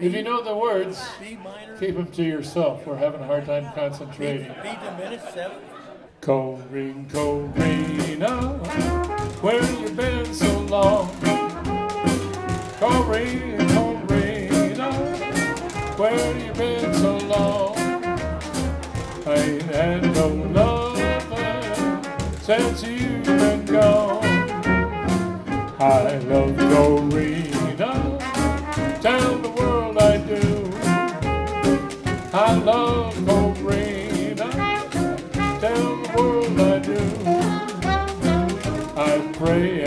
If you know the words, keep them to yourself. We're having a hard time concentrating. B diminished seventh. Corinne, Corina, where you been so long? Corrine, Corina, where you been so long? I ain't had no lover since you've been gone. I love Corina, tell I love Corina, tell the world I do. I pray.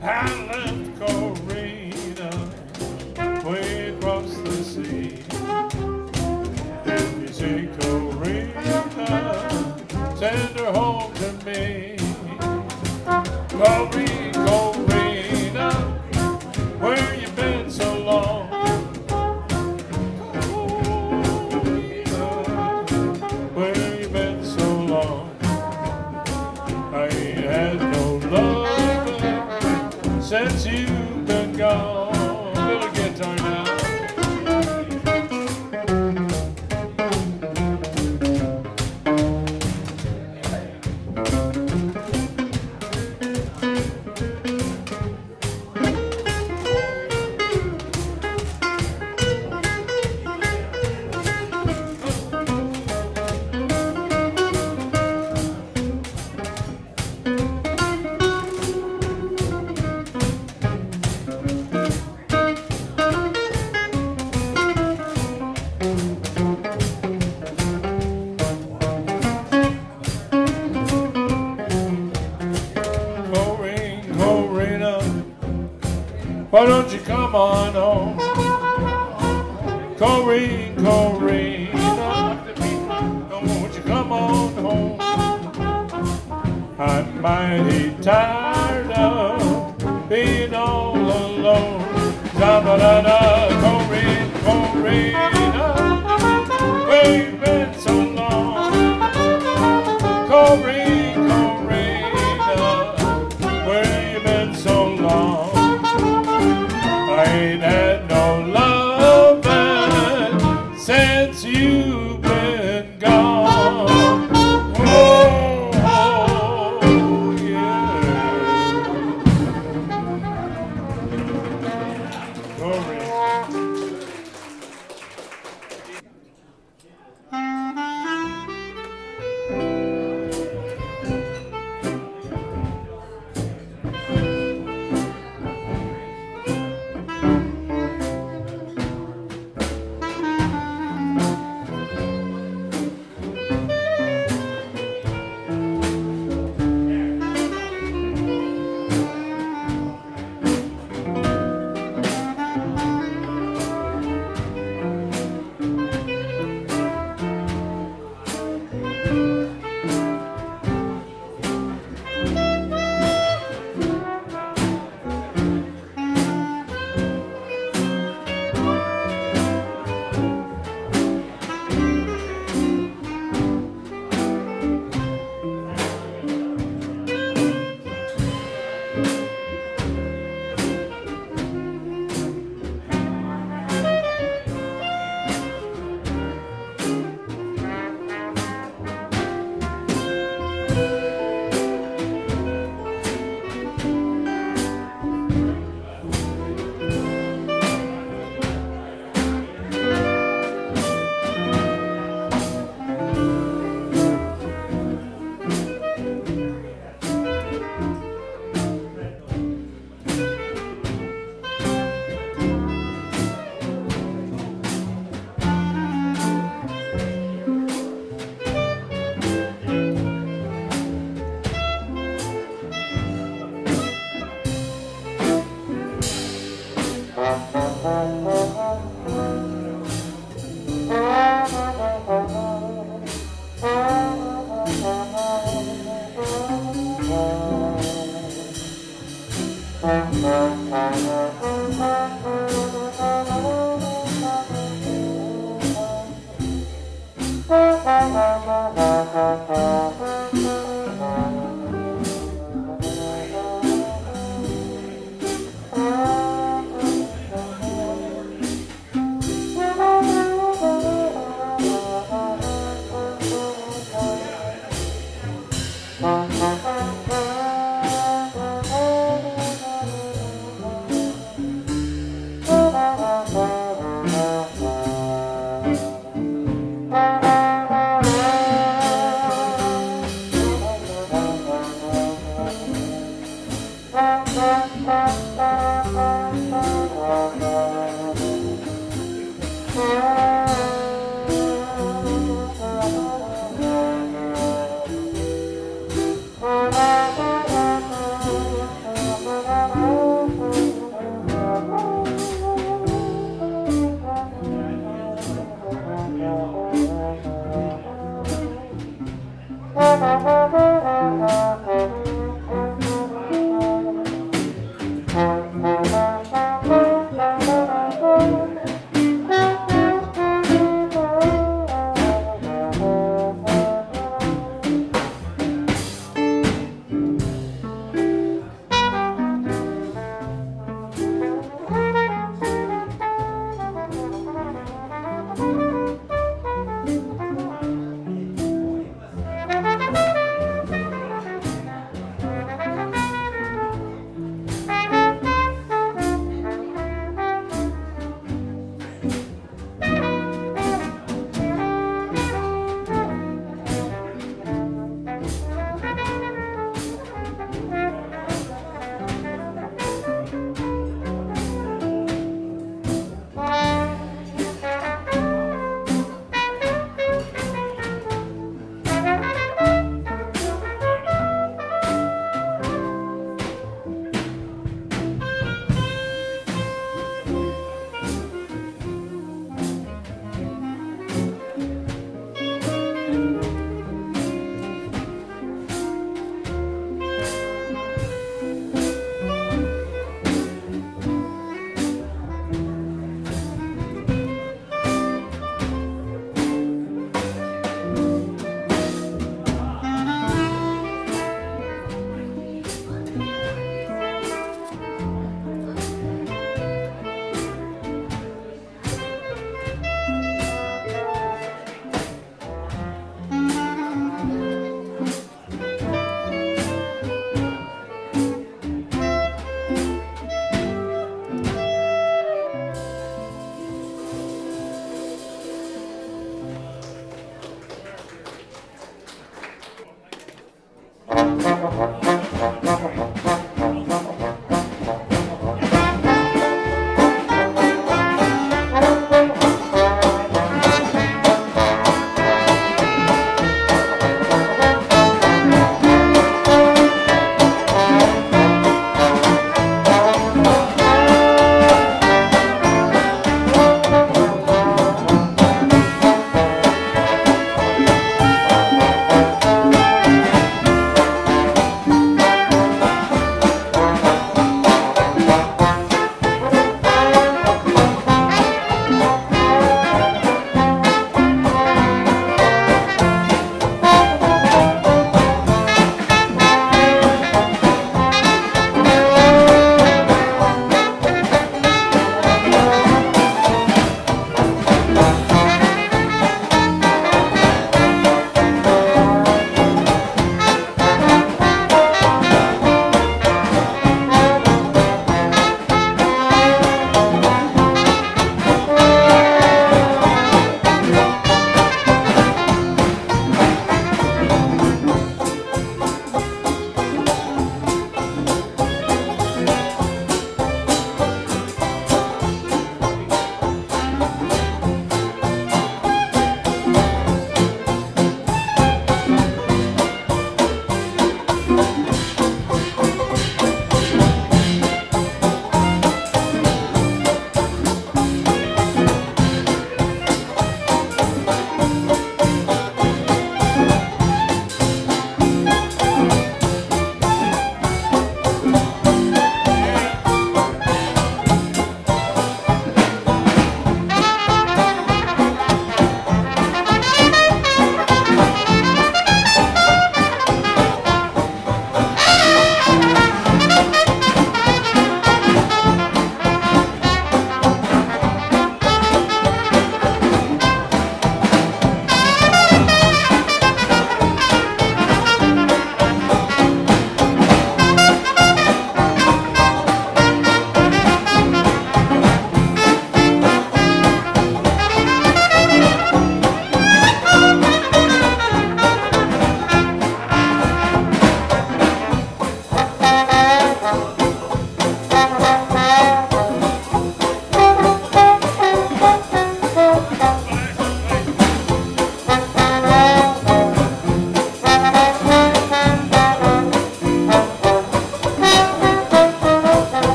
I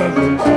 bashing, bashing,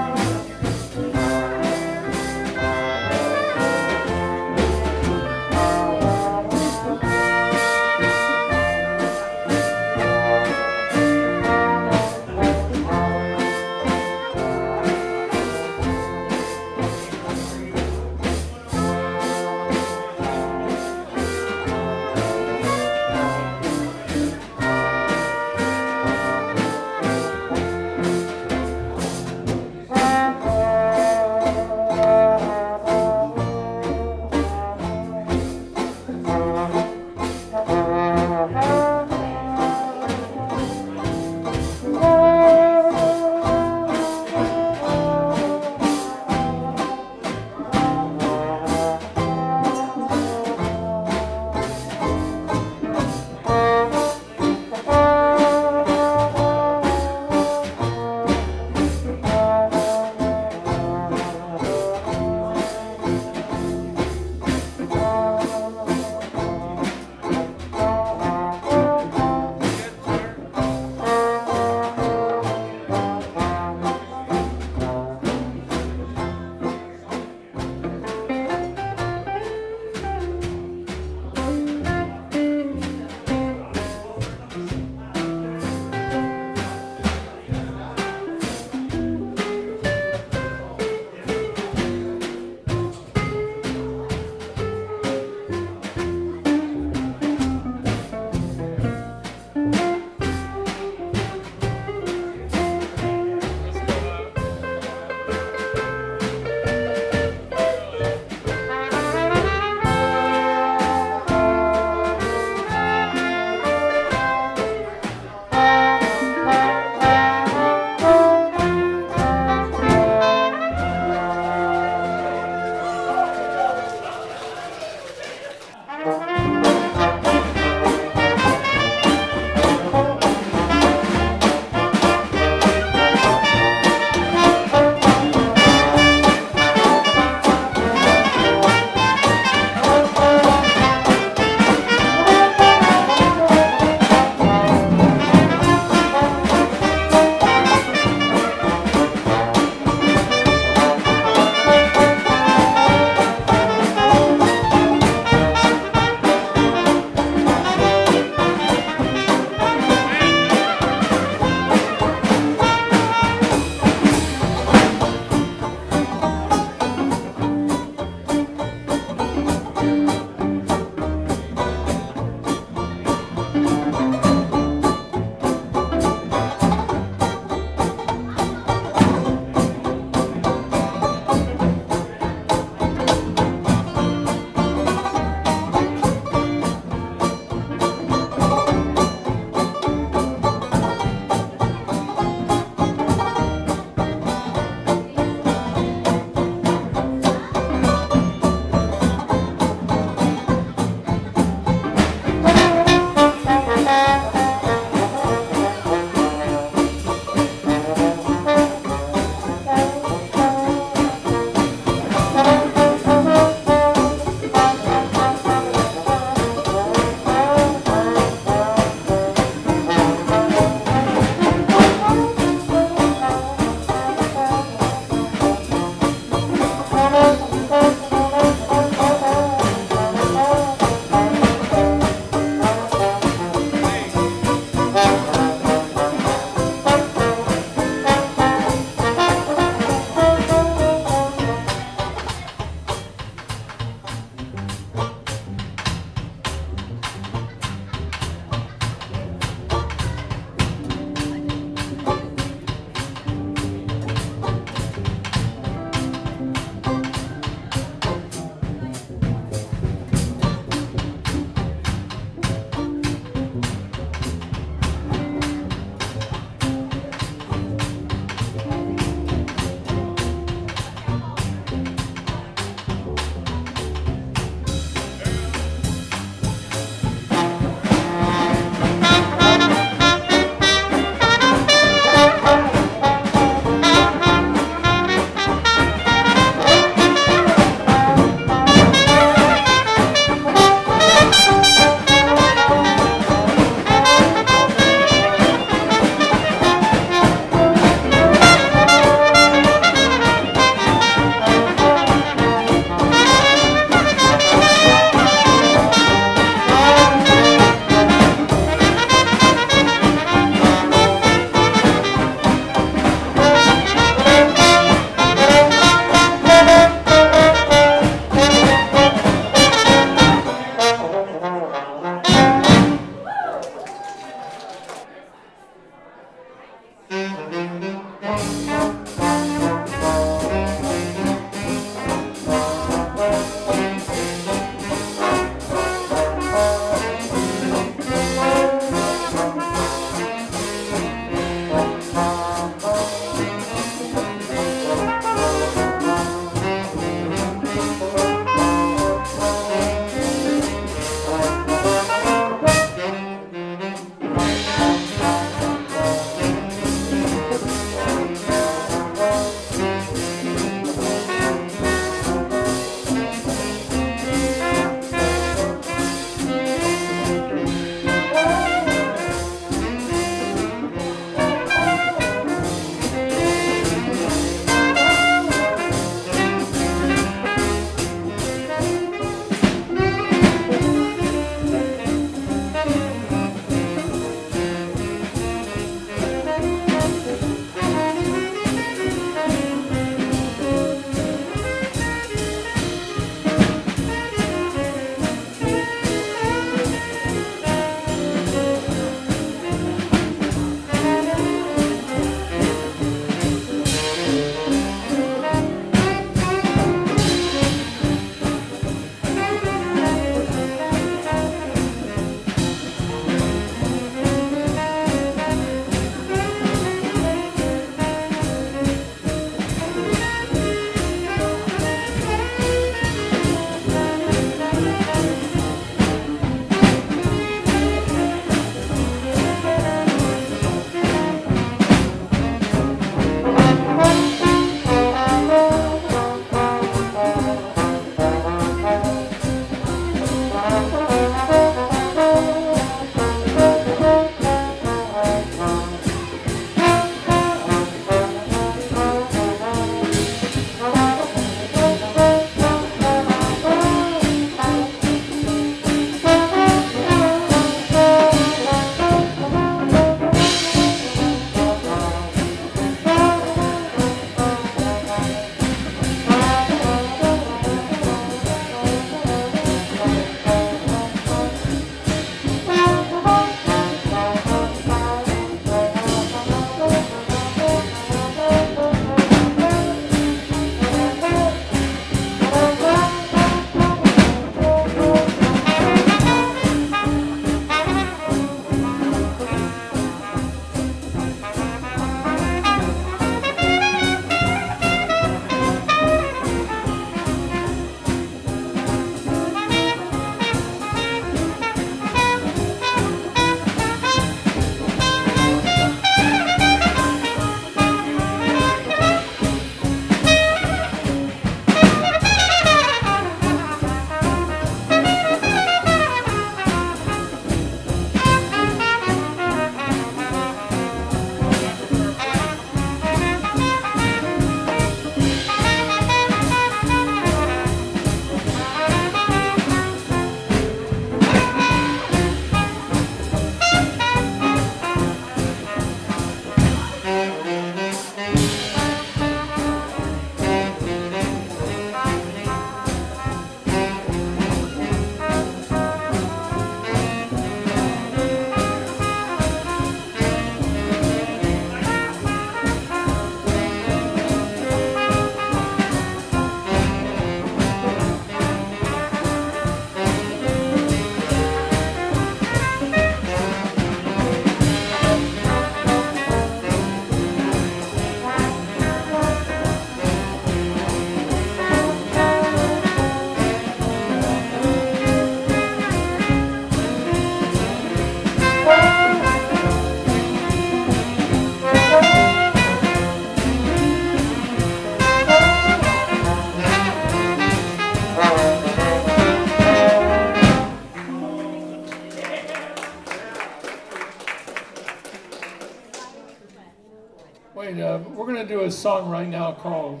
a song right now called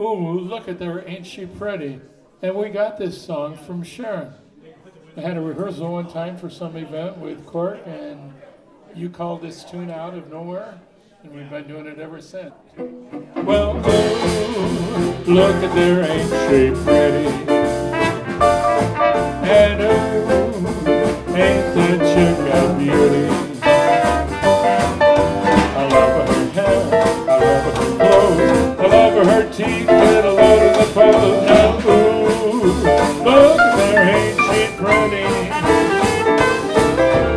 Ooh, Look at There, Ain't She Pretty? And we got this song from Sharon. I had a rehearsal one time for some event with Court, and you called this tune out of nowhere, and we've been doing it ever since. Well, ooh, look at there, ain't she pretty? And ooh, ain't that chick got beauty? Her teeth, a lot of the pose. Now, ooh, look there, ain't she pretty?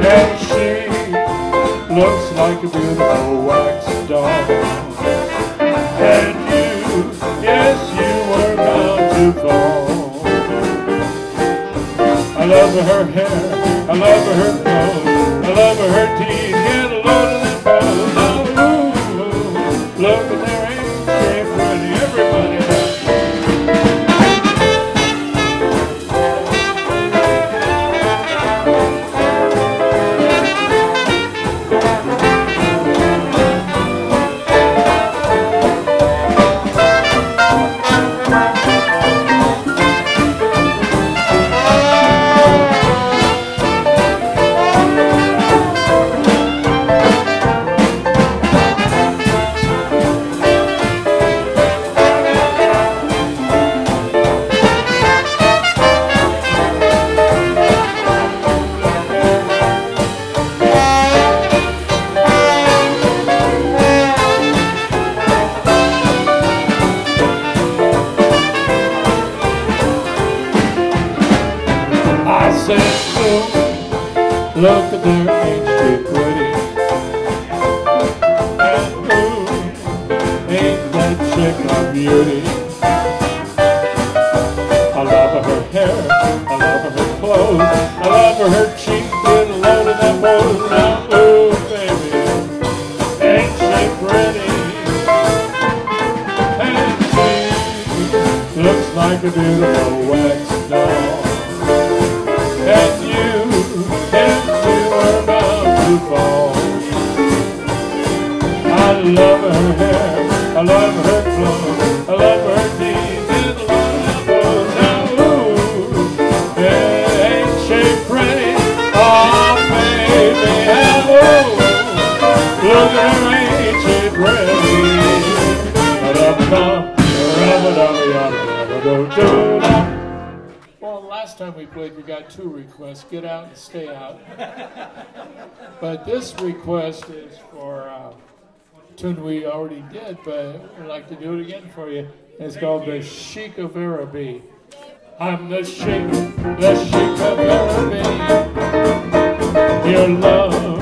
And she looks like a beautiful wax doll. And you, yes, you were bound to fall. I love her hair, I love her clothes, I love her teeth, get a load of two requests: get out and stay out. But this request is for a tune we already did, but we'd like to do it again for you. It's called the Sheik of Araby. I'm the Sheik, the Sheik of Araby. Your love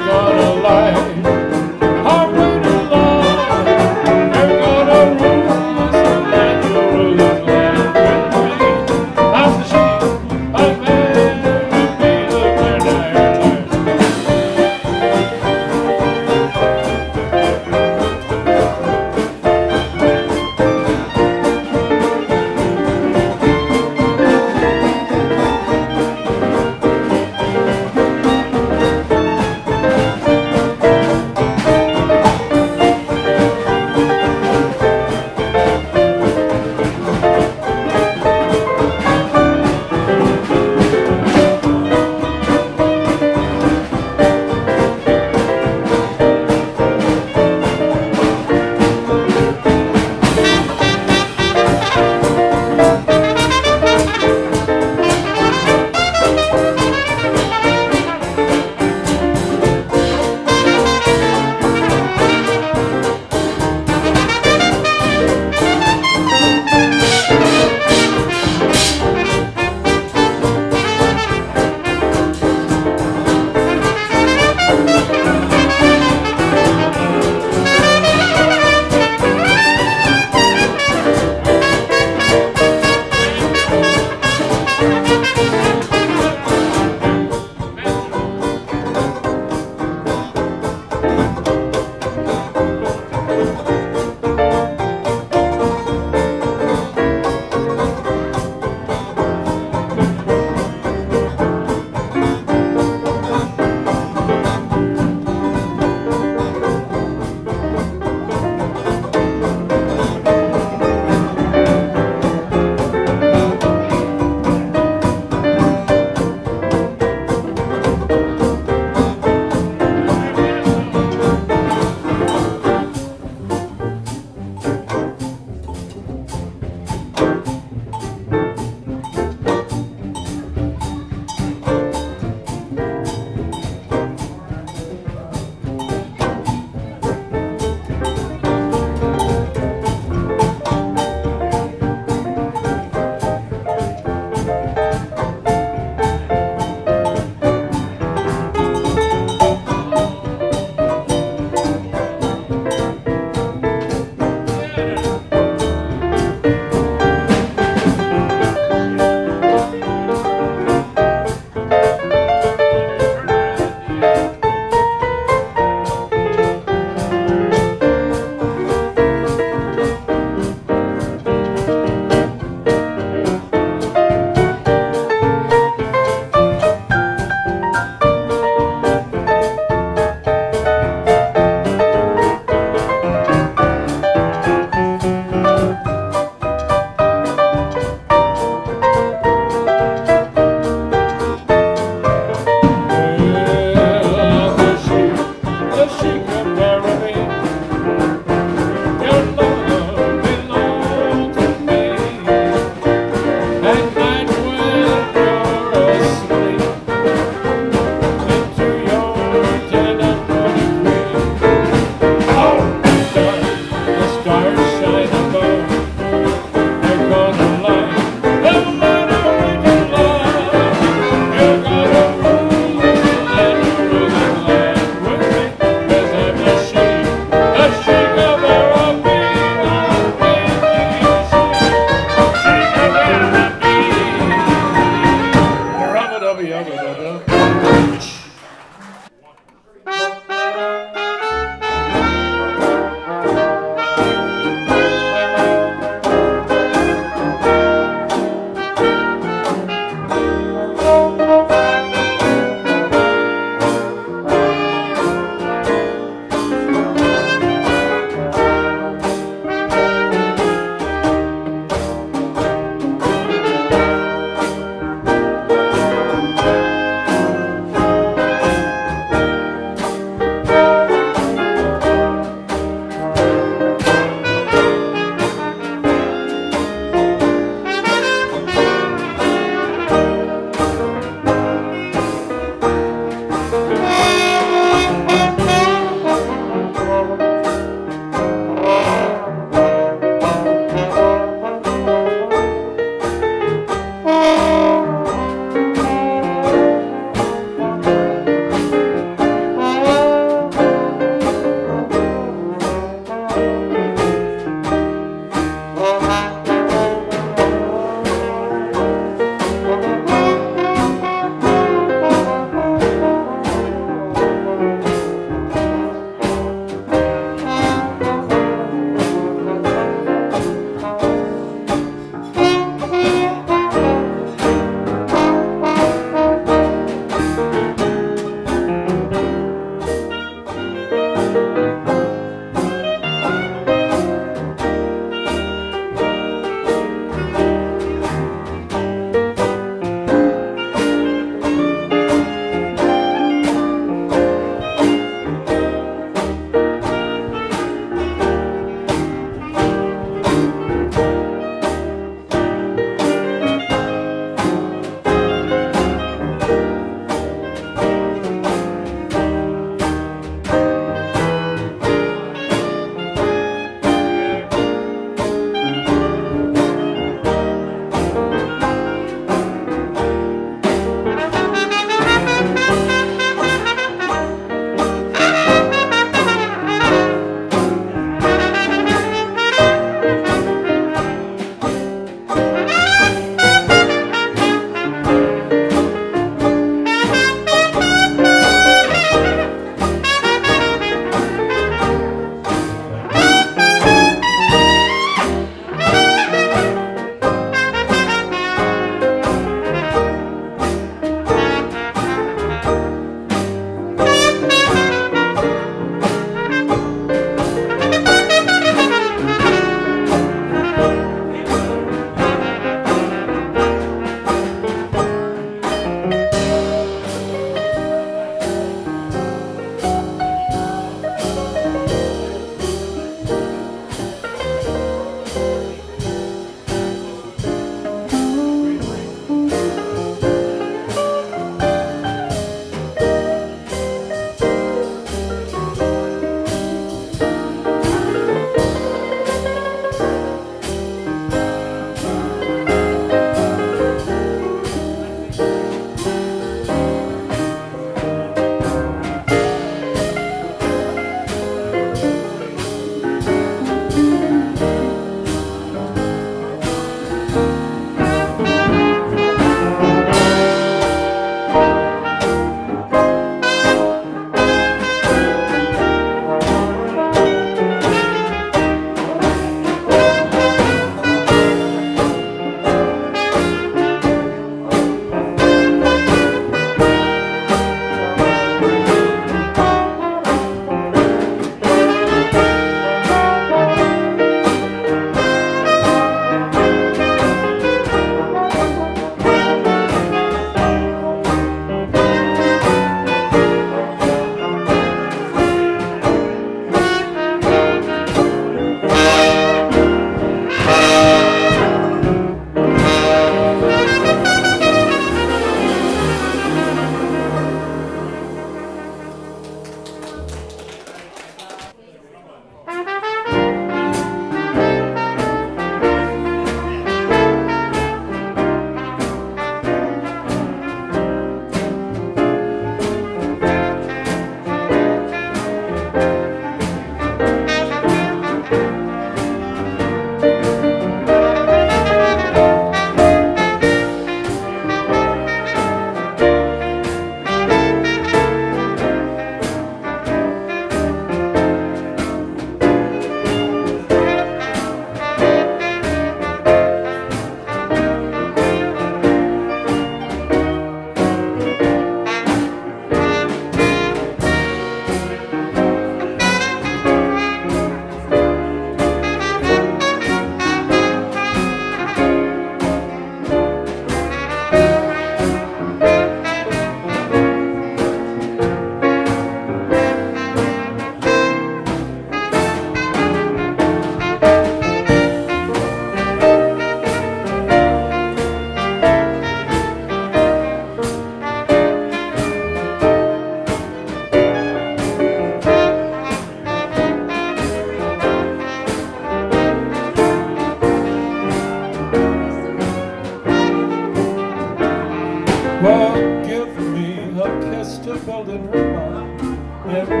Oh, give me a kiss to build a dream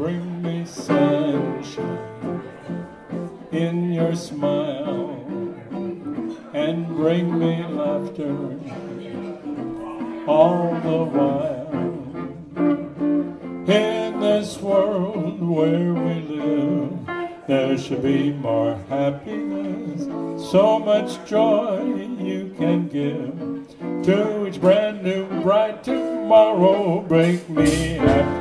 Bring me sunshine in your smile and bring me laughter all the while. In this world where we live, there should be more happiness, so much joy you can give to each brand new bright tomorrow. Bring me.